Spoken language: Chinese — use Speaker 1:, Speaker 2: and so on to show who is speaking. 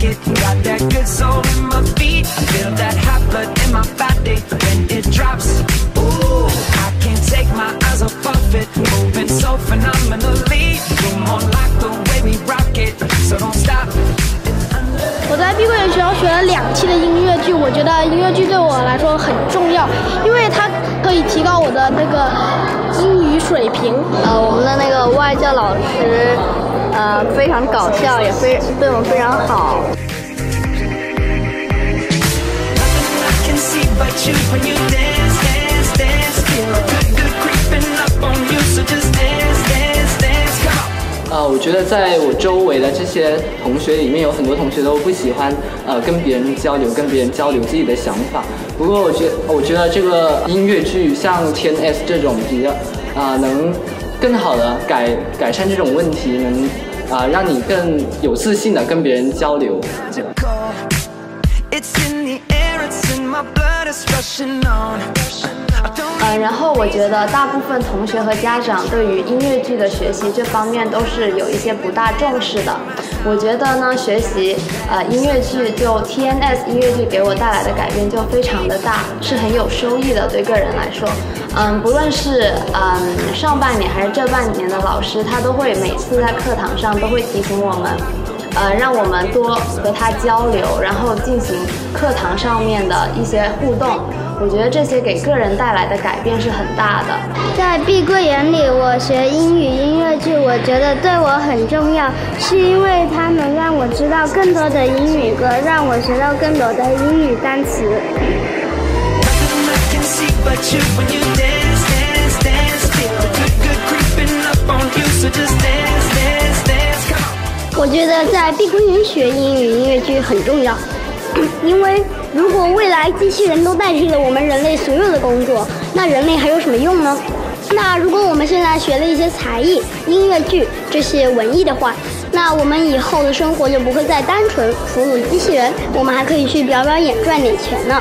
Speaker 1: got that good soul in my feet. I feel that hot blood in my body when it drops. Ooh, I can't take my eyes off of it, moving so phenomenally. Come on, like the way we rock it, so don't stop.
Speaker 2: 我在碧桂园学校学了两期的音乐剧，我觉得音乐剧对我来说很重要，因为它可以提高我的那个英语水平。
Speaker 3: 呃，我们的那个外教老师，呃非常搞笑也非对我非常好。
Speaker 4: 呃我觉得在我周围的这些同学里面有很多同学都不喜欢呃跟别人交流跟别人交流自己的想法。不过我觉我觉得这个音乐剧像 tns 这种比较啊能更好的改改善这种问题能啊、让你更有自信的跟别人交流。
Speaker 3: 呃，然后我觉得大部分同学和家长对于音乐剧的学习这方面都是有一些不大重视的。我觉得呢，学习呃音乐剧就 TNS 音乐剧给我带来的改变就非常的大，是很有收益的，对个人来说。嗯，不论是嗯上半年还是这半年的老师，他都会每次在课堂上都会提醒我们。呃，让我们多和他交流，然后进行课堂上面的一些互动。我觉得这些给个人带来的改变是很大的。
Speaker 5: 在碧桂园里，我学英语音乐剧，我觉得对我很重要，是因为它能让我知道更多的英语歌，让我学到更多的英语单词。
Speaker 1: So just dance.
Speaker 5: 我觉得在碧桂园学英语音乐剧很重要，因为如果未来机器人都代替了我们人类所有的工作，那人类还有什么用呢？那如果我们现在学了一些才艺、音乐剧这些文艺的话，那我们以后的生活就不会再单纯俘虏机器人，我们还可以去表表演赚点钱呢。